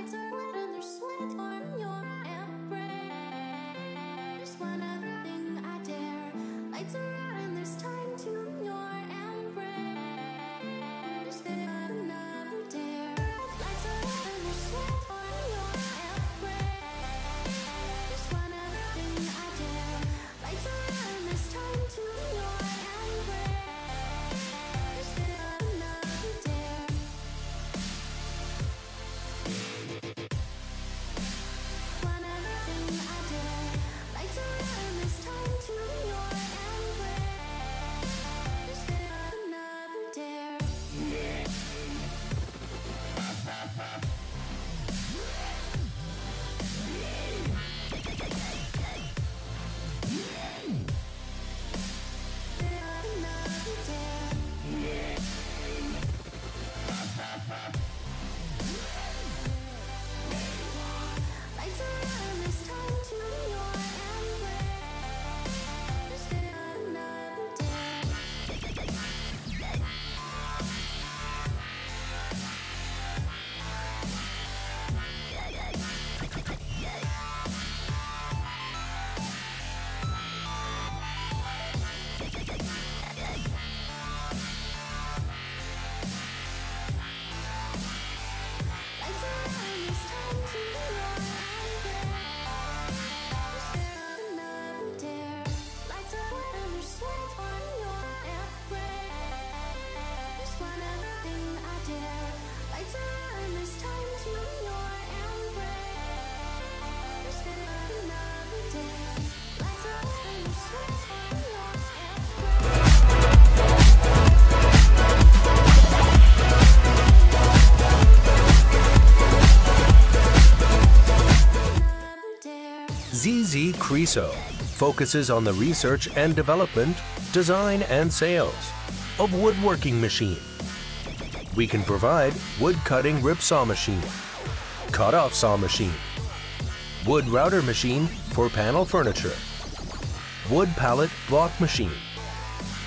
Lights are lit and there's sweat ZZ Chryso focuses on the research and development, design and sales of woodworking machine. We can provide wood cutting rip saw machine, cut-off saw machine, wood router machine for panel furniture, wood pallet block machine,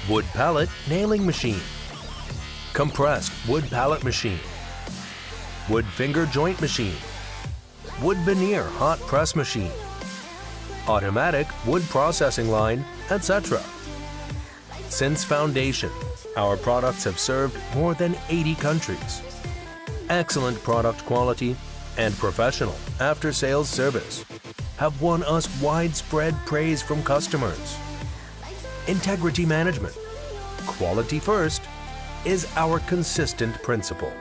wood pallet nailing machine, compressed wood pallet machine, wood finger joint machine, wood veneer hot press machine, automatic wood processing line, etc. Since foundation, our products have served more than 80 countries. Excellent product quality and professional after-sales service have won us widespread praise from customers. Integrity management, quality first, is our consistent principle.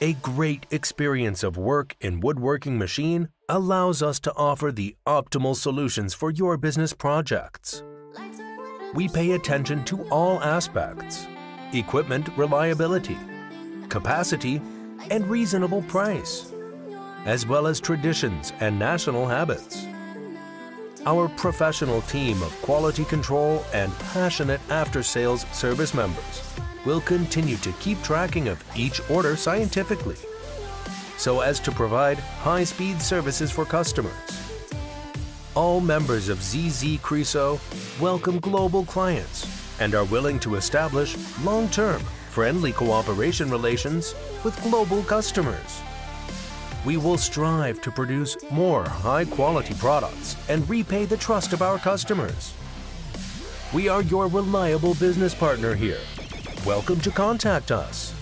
A great experience of work in woodworking machine allows us to offer the optimal solutions for your business projects. We pay attention to all aspects equipment reliability, capacity, and reasonable price, as well as traditions and national habits. Our professional team of quality control and passionate after sales service members will continue to keep tracking of each order scientifically so as to provide high speed services for customers. All members of ZZ Chryso welcome global clients and are willing to establish long term, friendly cooperation relations with global customers. We will strive to produce more high quality products and repay the trust of our customers. We are your reliable business partner here. Welcome to contact us.